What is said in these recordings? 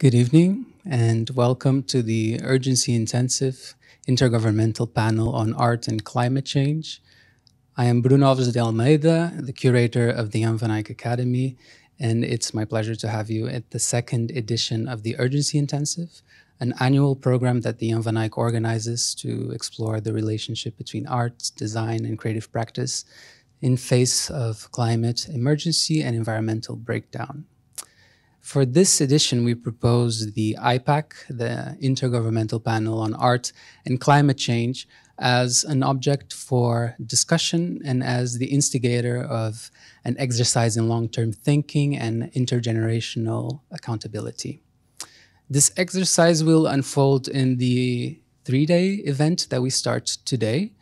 Good evening and welcome to the Urgency Intensive Intergovernmental Panel on Art and Climate Change. I am Bruno Alves de Almeida, the curator of the Jan van Eyck Academy, and it's my pleasure to have you at the second edition of the Urgency Intensive, an annual program that the Jan van Eyck organizes to explore the relationship between art, design, and creative practice in face of climate emergency and environmental breakdown. For this edition, we propose the IPACC, the Intergovernmental Panel on Art and Climate Change, as an object for discussion and as the instigator of an exercise in long-term thinking and intergenerational accountability. This exercise will unfold in the three-day event that we start today,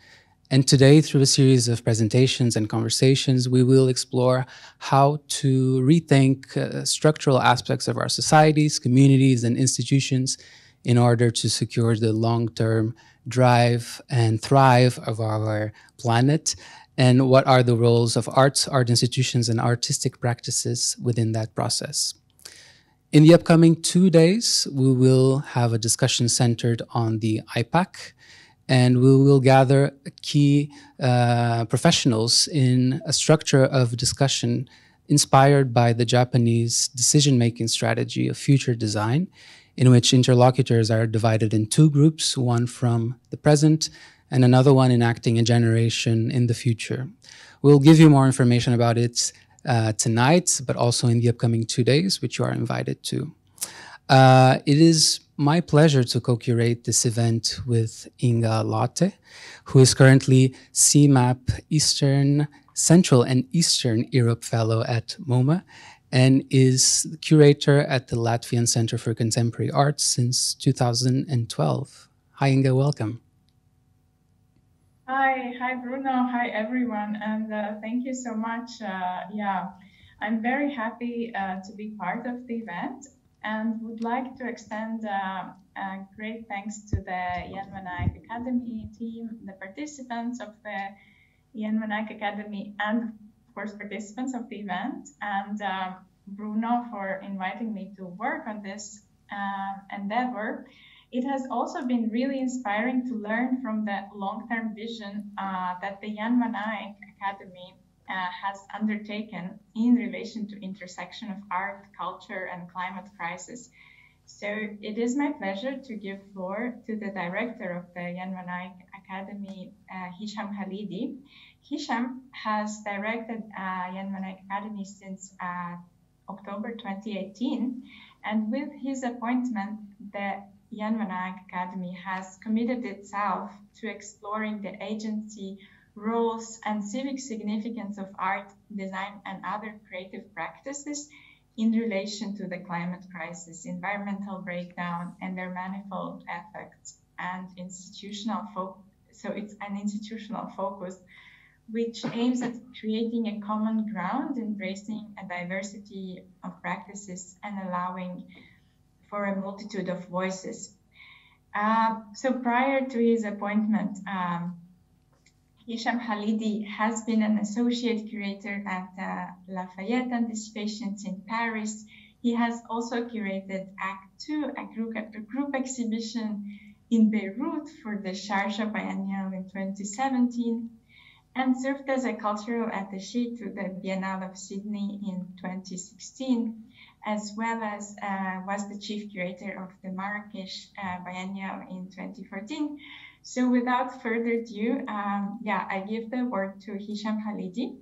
and today, through a series of presentations and conversations, we will explore how to rethink uh, structural aspects of our societies, communities, and institutions in order to secure the long-term drive and thrive of our planet, and what are the roles of arts, art institutions, and artistic practices within that process. In the upcoming two days, we will have a discussion centered on the IPACC, and we will gather key uh, professionals in a structure of discussion inspired by the Japanese decision-making strategy of future design, in which interlocutors are divided in two groups, one from the present and another one enacting a generation in the future. We'll give you more information about it uh, tonight, but also in the upcoming two days, which you are invited to. Uh, it is my pleasure to co-curate this event with Inga Lāce, who is currently CMAP Eastern, Central and Eastern Europe Fellow at MoMA and is curator at the Latvian Center for Contemporary Arts since 2012. Hi Inga, welcome. Hi, hi Bruno, hi everyone, and uh, thank you so much. Uh, yeah, I'm very happy uh, to be part of the event and would like to extend uh, great thanks to the Jan van Eyck Academy team, the participants of the Jan van Eyck Academy, and of course participants of the event, and um, Bruno for inviting me to work on this uh, endeavor. It has also been really inspiring to learn from the long-term vision uh, that the Jan van Eyck Academy uh, has undertaken in relation to intersection of art, culture, and climate crisis. So it is my pleasure to give floor to the director of the Jan van Eyck Academy, uh, Hicham Khalidi. Hicham has directed uh, van Eyck Academy since uh, October 2018, and with his appointment, the Jan van Eyck Academy has committed itself to exploring the agency roles, and civic significance of art, design, and other creative practices in relation to the climate crisis, environmental breakdown, and their manifold effects, and institutional focus. So it's an institutional focus which aims at creating a common ground, embracing a diversity of practices, and allowing for a multitude of voices. Uh, so prior to his appointment, um, Hicham Khalidi has been an associate curator at uh, Lafayette Anticipations in Paris. He has also curated Act Two, a group, a group exhibition in Beirut for the Sharjah Biennial in 2017, and served as a cultural attaché to the Biennale of Sydney in 2016, as well as uh, was the chief curator of the Marrakesh uh, Biennial in 2014. So without further ado, um, yeah, I give the word to Hicham Khalidi.